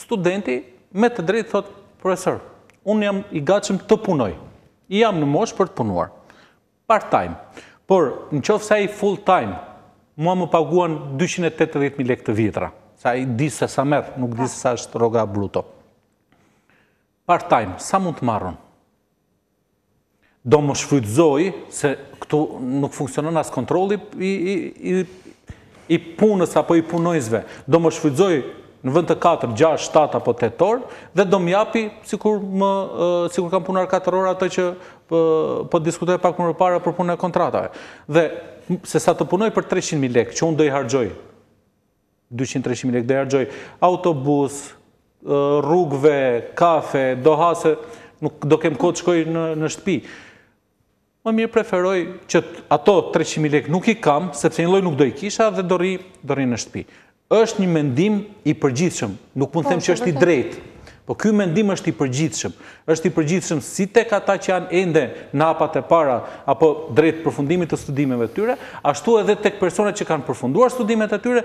Studenti me të drejtë thotë, profesor, unë jam i gatshëm të punoj. Jam në moshë për të punuar. Part time. Por, në qoftë se ai full time, mua më paguan 280.000 lek të vjetra. Se ai di se sa merr, nuk di se sa është rroga bruto. Part time, sa mund të marr unë? do më shfrytëzojë, se këtu nuk funksionon as kontrolli i, i, i, i punës apo i punonjësve, do më shfrytëzojë në vend të 4, 6, 7 apo 8 orë, dhe do më japi, sikur, më, sikur kam punuar 4 orë ato që po, po diskutoje pak më përpara për punën e kontratave. Dhe sesa të punoj për 300.000 lekë, që unë do i harxhoj dyqind treqind mijë lekë do i harxhoj autobus rrugëve kafe do ha se nuk do kem kohë të shkoj në në shtëpi më mirë preferoj që ato 300.000 lekë nuk i kam, sepse njëlloj nuk do i kisha dhe do rri, do rri në shtëpi. Është një mendim i përgjithshëm, nuk mund të po, them që është i drejtë. Po ky mendim është i përgjithshëm. Është i përgjithshëm si tek ata që janë ende në hapat e para apo drejt përfundimit të studimeve të tyre, ashtu edhe tek personat që kanë përfunduar studimet e tyre